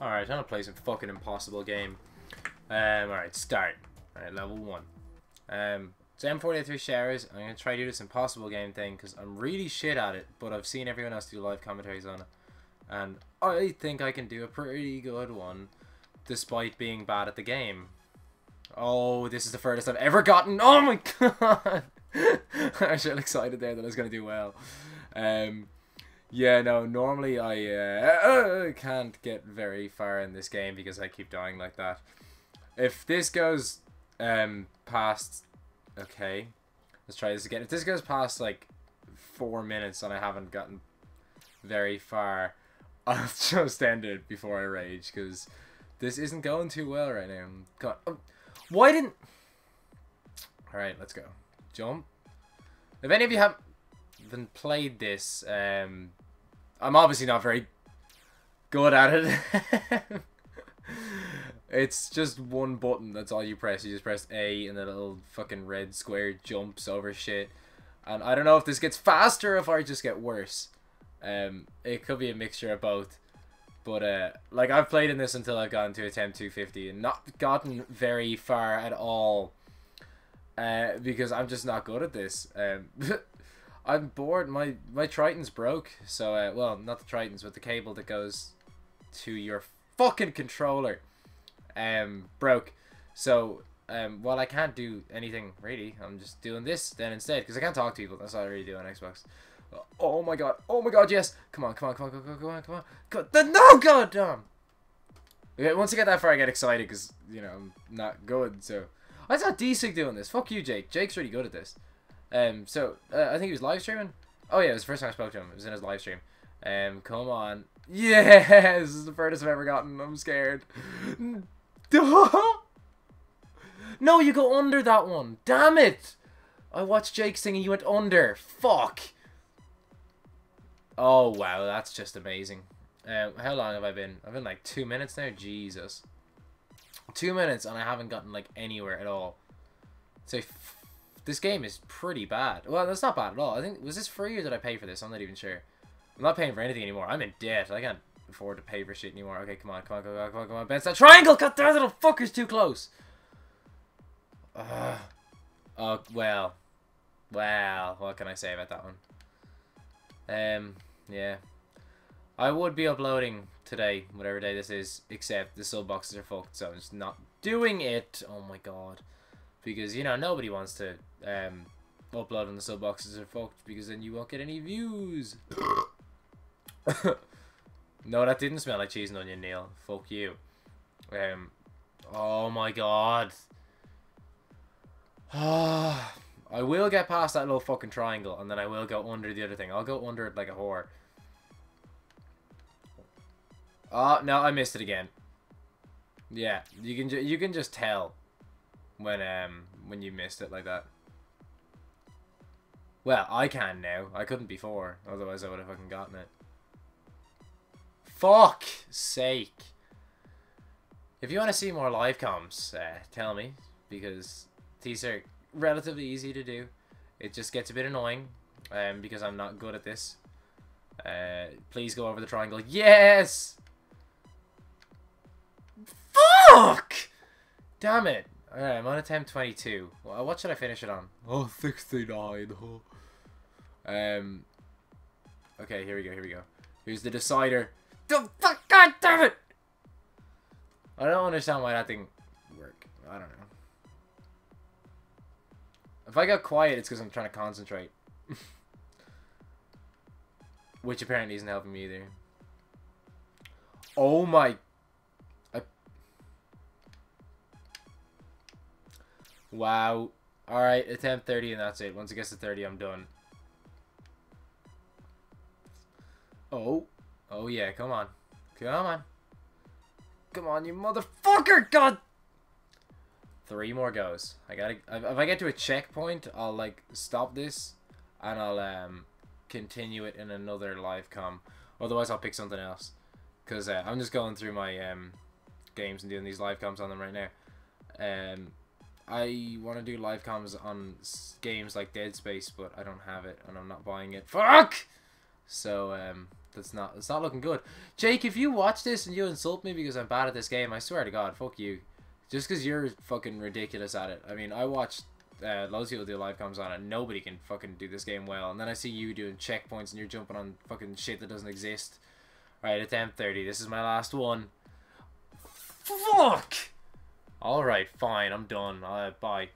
Alright, I'm gonna play some fucking impossible game. Um, alright, start. Alright, level 1. Um, it's M40A3 Showers, I'm gonna try to do this impossible game thing because I'm really shit at it, but I've seen everyone else do live commentaries on it. And I think I can do a pretty good one despite being bad at the game. Oh, this is the furthest I've ever gotten. Oh my god! I'm so excited there that I was to do well. Um, yeah, no, normally I uh, can't get very far in this game because I keep dying like that. If this goes um, past... Okay, let's try this again. If this goes past like four minutes and I haven't gotten very far, I'll just end it before I rage because this isn't going too well right now. God, oh, why didn't... Alright, let's go. Jump. If any of you haven't played this, um, I'm obviously not very good at it. it's just one button, that's all you press. You just press A and the little fucking red square jumps over shit. And I don't know if this gets faster or if I just get worse. Um, it could be a mixture of both. But, uh, like, I've played in this until I've gotten to attempt 250 and not gotten very far at all. Uh, because I'm just not good at this. Um, I'm bored. My my Tritton's broke. So, uh, well, not the Tritton's, but the cable that goes to your fucking controller um, broke. So, um, while I can't do anything, really, I'm just doing this then instead. Because I can't talk to people. That's all I really do on Xbox. Oh my god. Oh my god, yes. Come on, come on, come on, come on, come on, come on. On. No, god damn. Okay, once I get that far, I get excited because, you know, I'm not good, so... I thought D-Sig doing this. Fuck you, Jake. Jake's really good at this. Um, so, uh, I think he was live streaming. Oh, yeah, it was the first time I spoke to him. It was in his live stream. Um, come on. Yes! This is the furthest I've ever gotten. I'm scared. no, you go under that one. Damn it! I watched Jake singing. You went under. Fuck. Oh, wow. That's just amazing. Um, how long have I been? I've been like two minutes now? Jesus. Two minutes and I haven't gotten like anywhere at all. So this game is pretty bad. Well, that's not bad at all. I think, was this free or did I pay for this? I'm not even sure. I'm not paying for anything anymore. I'm in debt. I can't afford to pay for shit anymore. Okay, come on, come on, come on, come on, come on. Ben's that triangle! Cut that little fucker's too close. Uh, oh, well. Well, what can I say about that one? Um, yeah. I would be uploading today, whatever day this is, except the sub boxes are fucked, so I'm just not doing it. Oh my god. Because, you know, nobody wants to um, upload on the sub boxes are fucked, because then you won't get any views. no, that didn't smell like cheese and onion, Neil. Fuck you. Um, oh my god. I will get past that little fucking triangle, and then I will go under the other thing. I'll go under it like a whore. Oh, no, I missed it again. Yeah, you can you can just tell when um when you missed it like that. Well, I can now. I couldn't before, otherwise I would have fucking gotten it. Fuck sake. If you want to see more live comms, uh, tell me, because these are relatively easy to do. It just gets a bit annoying, um, because I'm not good at this. Uh, please go over the triangle. Yes! Fuck! Damn it. Alright, I'm on attempt 22. What should I finish it on? Oh, 69. Oh. Um. Okay, here we go, here we go. Here's the decider. The fuck, god damn it! I don't understand why that didn't work. I don't know. If I got quiet, it's because I'm trying to concentrate. Which apparently isn't helping me either. Oh my Wow. Alright, attempt 30 and that's it. Once it gets to 30, I'm done. Oh. Oh yeah, come on. Come on. Come on, you motherfucker! God! Three more goes. I gotta... If I get to a checkpoint, I'll, like, stop this. And I'll, um, continue it in another live com. Otherwise, I'll pick something else. Because uh, I'm just going through my, um, games and doing these live coms on them right now. Um, I want to do live comms on games like Dead Space, but I don't have it, and I'm not buying it. Fuck! So, um, that's not it's not looking good. Jake, if you watch this and you insult me because I'm bad at this game, I swear to God, fuck you. Just because you're fucking ridiculous at it. I mean, I watched uh, loads of people do live comms on it. Nobody can fucking do this game well. And then I see you doing checkpoints and you're jumping on fucking shit that doesn't exist. Alright, attempt 30. This is my last one. Fuck! Alright, fine. I'm done. Uh, bye.